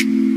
you